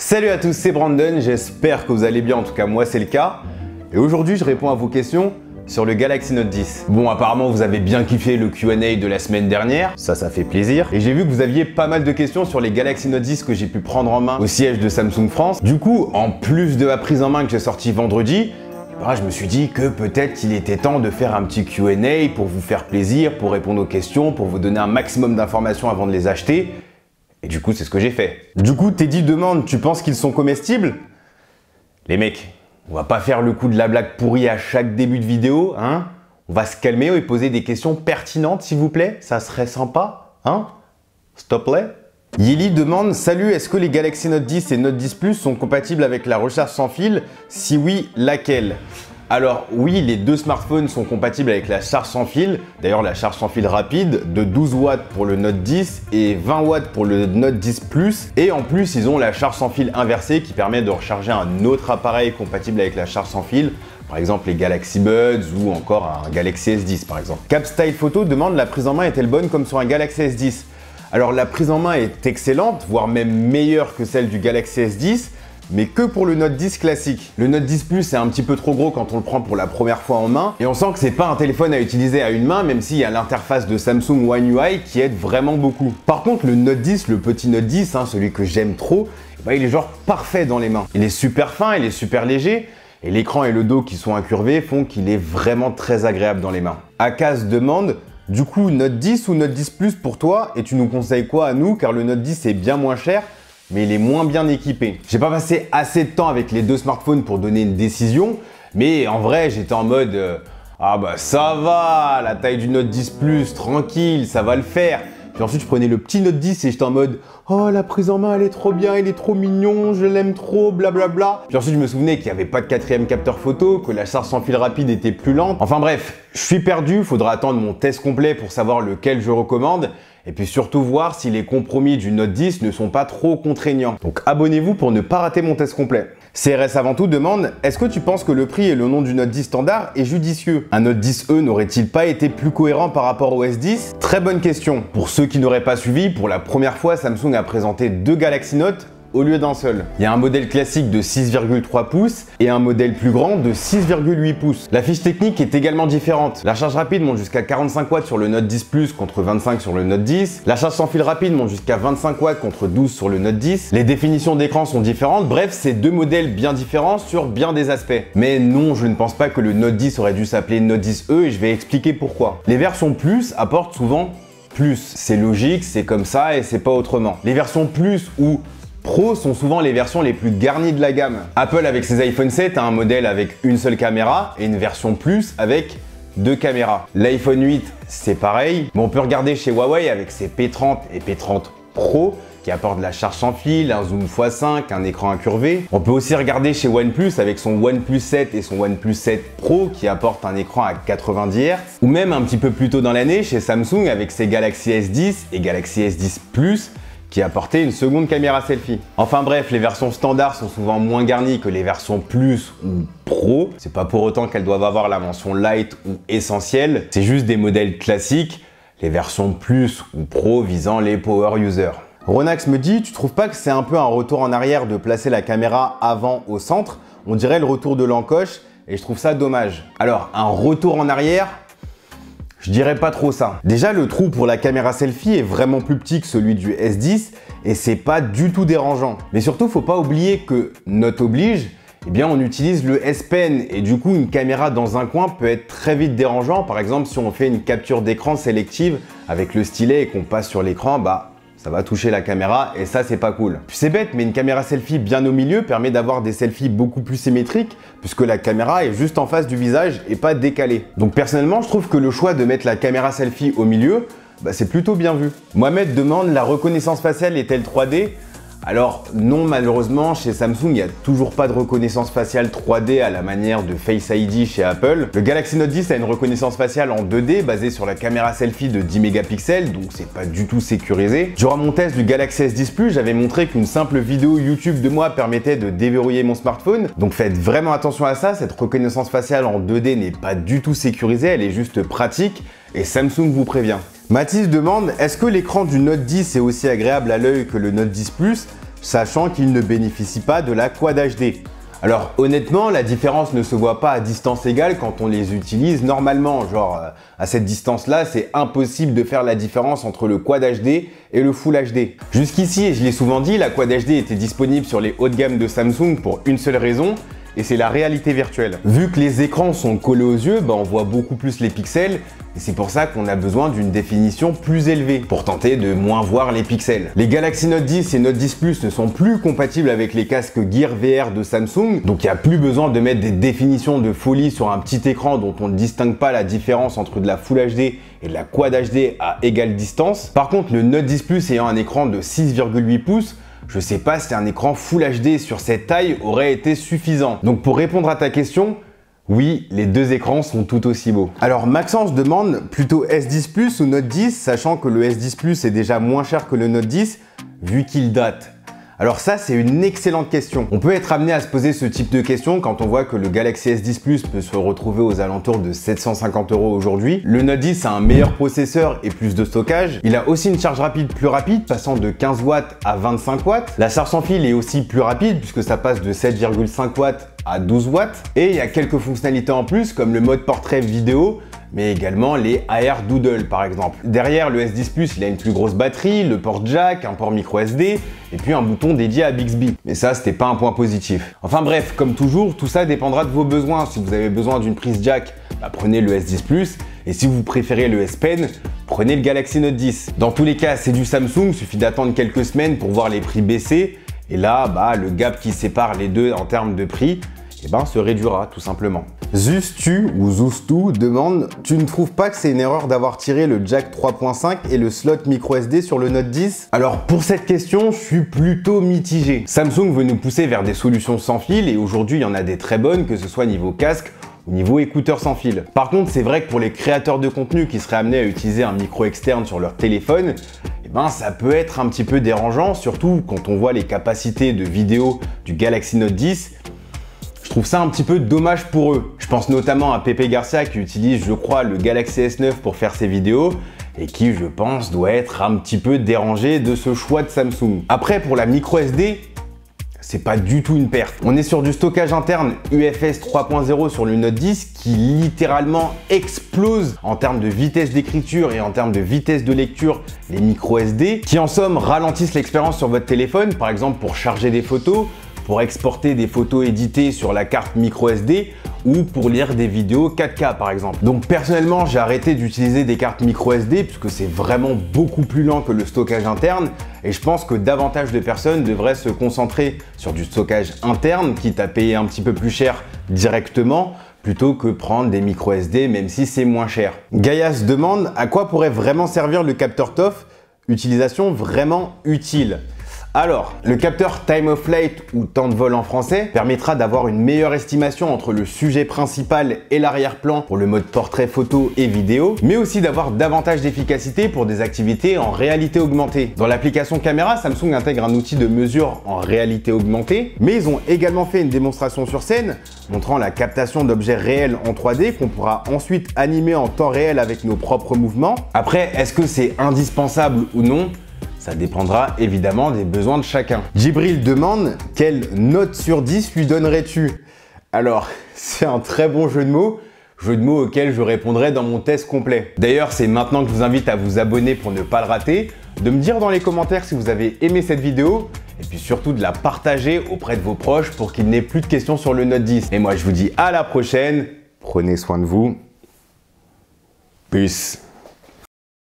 Salut à tous, c'est Brandon, j'espère que vous allez bien, en tout cas moi c'est le cas. Et aujourd'hui je réponds à vos questions sur le Galaxy Note 10. Bon, apparemment vous avez bien kiffé le Q&A de la semaine dernière, ça ça fait plaisir. Et j'ai vu que vous aviez pas mal de questions sur les Galaxy Note 10 que j'ai pu prendre en main au siège de Samsung France. Du coup, en plus de la prise en main que j'ai sortie vendredi, bah, je me suis dit que peut-être il était temps de faire un petit Q&A pour vous faire plaisir, pour répondre aux questions, pour vous donner un maximum d'informations avant de les acheter. Et du coup, c'est ce que j'ai fait. Du coup, Teddy demande, tu penses qu'ils sont comestibles? Les mecs, on va pas faire le coup de la blague pourrie à chaque début de vidéo, hein? On va se calmer et poser des questions pertinentes, s'il vous plaît. Ça serait sympa, hein? Stop là Yili demande Salut, est-ce que les Galaxy Note 10 et Note 10 Plus sont compatibles avec la recharge sans fil? Si oui, laquelle? Alors oui, les deux smartphones sont compatibles avec la charge sans fil, d'ailleurs la charge sans fil rapide de 12 watts pour le Note 10 et 20 watts pour le Note 10 Plus. Et en plus, ils ont la charge sans fil inversée qui permet de recharger un autre appareil compatible avec la charge sans fil, par exemple les Galaxy Buds ou encore un Galaxy S10 par exemple. Capstyle Photo demande la prise en main est-elle bonne comme sur un Galaxy S10 Alors la prise en main est excellente, voire même meilleure que celle du Galaxy S10, mais que pour le Note 10 classique. Le Note 10 Plus est un petit peu trop gros quand on le prend pour la première fois en main, et on sent que c'est pas un téléphone à utiliser à une main, même s'il y a l'interface de Samsung One UI qui aide vraiment beaucoup. Par contre, le Note 10, le petit Note 10, hein, celui que j'aime trop, bah, il est genre parfait dans les mains. Il est super fin, il est super léger, et l'écran et le dos qui sont incurvés font qu'il est vraiment très agréable dans les mains. Akaz demande du coup, Note 10 ou Note 10 Plus pour toi? Et tu nous conseilles quoi à nous? Car le Note 10 est bien moins cher mais il est moins bien équipé. J'ai pas passé assez de temps avec les deux smartphones pour donner une décision, mais en vrai, j'étais en mode euh, ah bah ça va, la taille du Note 10 Plus, tranquille, ça va le faire. Puis ensuite, je prenais le petit Note 10 et j'étais en mode Oh, la prise en main, elle est trop bien, il est trop mignon, je l'aime trop, blablabla. Puis ensuite, je me souvenais qu'il n'y avait pas de quatrième capteur photo, que la charge sans fil rapide était plus lente. Enfin bref, je suis perdu, faudra attendre mon test complet pour savoir lequel je recommande. Et puis surtout voir si les compromis du Note 10 ne sont pas trop contraignants. Donc abonnez-vous pour ne pas rater mon test complet. CRS avant tout demande Est-ce que tu penses que le prix et le nom du Note 10 standard est judicieux? Un Note 10e n'aurait-il pas été plus cohérent par rapport au S10 Très bonne question. Pour ceux qui n'auraient pas suivi, pour la première fois, Samsung a présenté deux Galaxy Note au lieu d'un seul. Il y a un modèle classique de 6,3 pouces et un modèle plus grand de 6,8 pouces. La fiche technique est également différente. La charge rapide monte jusqu'à 45 watts sur le Note 10 Plus contre 25 sur le Note 10. La charge sans fil rapide monte jusqu'à 25 watts contre 12 sur le Note 10. Les définitions d'écran sont différentes. Bref, c'est deux modèles bien différents sur bien des aspects. Mais non, je ne pense pas que le Note 10 aurait dû s'appeler Note 10e et je vais expliquer pourquoi. Les versions Plus apportent souvent plus. C'est logique, c'est comme ça et c'est pas autrement. Les versions Plus ou Pro sont souvent les versions les plus garnies de la gamme. Apple avec ses iPhone 7 a un modèle avec une seule caméra et une version Plus avec deux caméras. L'iPhone 8 c'est pareil, mais on peut regarder chez Huawei avec ses P30 et P30 Pro qui apportent la charge sans fil, un zoom x5, un écran incurvé. On peut aussi regarder chez OnePlus avec son OnePlus 7 et son OnePlus 7 Pro qui apportent un écran à 90 Hz. Ou même un petit peu plus tôt dans l'année chez Samsung avec ses Galaxy S10 et Galaxy S10 Plus qui apportait une seconde caméra selfie. Enfin bref, les versions standards sont souvent moins garnies que les versions Plus ou Pro. C'est pas pour autant qu'elles doivent avoir la mention Light ou Essentiel, c'est juste des modèles classiques, les versions Plus ou Pro visant les power users. Ronax me dit, tu trouves pas que c'est un peu un retour en arrière de placer la caméra avant au centre? On dirait le retour de l'encoche et je trouve ça dommage. Alors, un retour en arrière, je dirais pas trop ça. Déjà, le trou pour la caméra selfie est vraiment plus petit que celui du S10 et c'est pas du tout dérangeant. Mais surtout, faut pas oublier que, note oblige, eh bien on utilise le S Pen et du coup une caméra dans un coin peut être très vite dérangeant. Par exemple, si on fait une capture d'écran sélective avec le stylet et qu'on passe sur l'écran, bah ça va toucher la caméra et ça c'est pas cool. C'est bête mais une caméra selfie bien au milieu permet d'avoir des selfies beaucoup plus symétriques puisque la caméra est juste en face du visage et pas décalée. Donc personnellement je trouve que le choix de mettre la caméra selfie au milieu, bah, c'est plutôt bien vu. Mohamed demande la reconnaissance faciale est-elle 3D alors non, malheureusement, chez Samsung, il n'y a toujours pas de reconnaissance faciale 3D à la manière de Face ID chez Apple. Le Galaxy Note 10 a une reconnaissance faciale en 2D basée sur la caméra selfie de 10 mégapixels, donc c'est pas du tout sécurisé. Durant mon test du Galaxy S10 Plus, j'avais montré qu'une simple vidéo YouTube de moi permettait de déverrouiller mon smartphone, donc faites vraiment attention à ça, cette reconnaissance faciale en 2D n'est pas du tout sécurisée, elle est juste pratique, et Samsung vous prévient. Mathis demande, est-ce que l'écran du Note 10 est aussi agréable à l'œil que le Note 10 Plus sachant qu'il ne bénéficie pas de la Quad HD. Alors honnêtement, la différence ne se voit pas à distance égale quand on les utilise normalement. Genre euh, à cette distance-là, c'est impossible de faire la différence entre le Quad HD et le Full HD. Jusqu'ici, et je l'ai souvent dit, la Quad HD était disponible sur les hauts de gamme de Samsung pour une seule raison, et c'est la réalité virtuelle. Vu que les écrans sont collés aux yeux, bah, on voit beaucoup plus les pixels et c'est pour ça qu'on a besoin d'une définition plus élevée pour tenter de moins voir les pixels. Les Galaxy Note 10 et Note 10 Plus ne sont plus compatibles avec les casques Gear VR de Samsung, donc il n'y a plus besoin de mettre des définitions de folie sur un petit écran dont on ne distingue pas la différence entre de la Full HD et de la Quad HD à égale distance. Par contre, le Note 10 Plus ayant un écran de 6,8 pouces, je sais pas si un écran Full HD sur cette taille aurait été suffisant. Donc pour répondre à ta question, oui, les deux écrans sont tout aussi beaux. Alors Maxence demande plutôt S10 Plus ou Note 10, sachant que le S10 Plus est déjà moins cher que le Note 10, vu qu'il date. Alors ça, c'est une excellente question. On peut être amené à se poser ce type de questions quand on voit que le Galaxy S10 Plus peut se retrouver aux alentours de 750 euros aujourd'hui. Le Note 10 a un meilleur processeur et plus de stockage. Il a aussi une charge rapide plus rapide, passant de 15 watts à 25 watts. La charge sans fil est aussi plus rapide puisque ça passe de 7,5 watts à 12 watts. Et il y a quelques fonctionnalités en plus comme le mode portrait vidéo mais également les AR Doodle par exemple. Derrière le S10 Plus, il a une plus grosse batterie, le port jack, un port micro SD et puis un bouton dédié à Bixby. Mais ça, c'était pas un point positif. Enfin bref, comme toujours, tout ça dépendra de vos besoins. Si vous avez besoin d'une prise jack, bah, prenez le S10 Plus et si vous préférez le S Pen, prenez le Galaxy Note 10. Dans tous les cas, c'est du Samsung, suffit d'attendre quelques semaines pour voir les prix baisser et là, bah, le gap qui sépare les deux en termes de prix, eh ben, se réduira tout simplement. Zustu ou Zustu demande Tu ne trouves pas que c'est une erreur d'avoir tiré le jack 3.5 et le slot micro SD sur le Note 10 Alors pour cette question, je suis plutôt mitigé. Samsung veut nous pousser vers des solutions sans fil et aujourd'hui il y en a des très bonnes, que ce soit niveau casque ou niveau écouteur sans fil. Par contre, c'est vrai que pour les créateurs de contenu qui seraient amenés à utiliser un micro externe sur leur téléphone, eh ben, ça peut être un petit peu dérangeant, surtout quand on voit les capacités de vidéo du Galaxy Note 10 je trouve ça un petit peu dommage pour eux. Je pense notamment à Pepe Garcia qui utilise, je crois, le Galaxy S9 pour faire ses vidéos et qui, je pense, doit être un petit peu dérangé de ce choix de Samsung. Après, pour la micro SD, c'est pas du tout une perte. On est sur du stockage interne UFS 3.0 sur le Note 10 qui littéralement explose en termes de vitesse d'écriture et en termes de vitesse de lecture les micro SD qui en somme ralentissent l'expérience sur votre téléphone, par exemple pour charger des photos, pour exporter des photos éditées sur la carte micro SD ou pour lire des vidéos 4K par exemple. Donc personnellement, j'ai arrêté d'utiliser des cartes micro SD puisque c'est vraiment beaucoup plus lent que le stockage interne et je pense que davantage de personnes devraient se concentrer sur du stockage interne, quitte à payer un petit peu plus cher directement plutôt que prendre des micro SD même si c'est moins cher. Gaia demande à quoi pourrait vraiment servir le capteur TOF Utilisation vraiment utile. Alors, le capteur Time of Flight ou temps de vol en français permettra d'avoir une meilleure estimation entre le sujet principal et l'arrière-plan pour le mode portrait photo et vidéo, mais aussi d'avoir davantage d'efficacité pour des activités en réalité augmentée. Dans l'application caméra, Samsung intègre un outil de mesure en réalité augmentée, mais ils ont également fait une démonstration sur scène montrant la captation d'objets réels en 3D qu'on pourra ensuite animer en temps réel avec nos propres mouvements. Après, est-ce que c'est indispensable ou non? Ça dépendra évidemment des besoins de chacun. Djibril demande quelle note sur 10 lui donnerais-tu? Alors, c'est un très bon jeu de mots, jeu de mots auquel je répondrai dans mon test complet. D'ailleurs, c'est maintenant que je vous invite à vous abonner pour ne pas le rater, de me dire dans les commentaires si vous avez aimé cette vidéo et puis surtout de la partager auprès de vos proches pour qu'il n'ait plus de questions sur le Note 10. Et moi, je vous dis à la prochaine. Prenez soin de vous. Peace.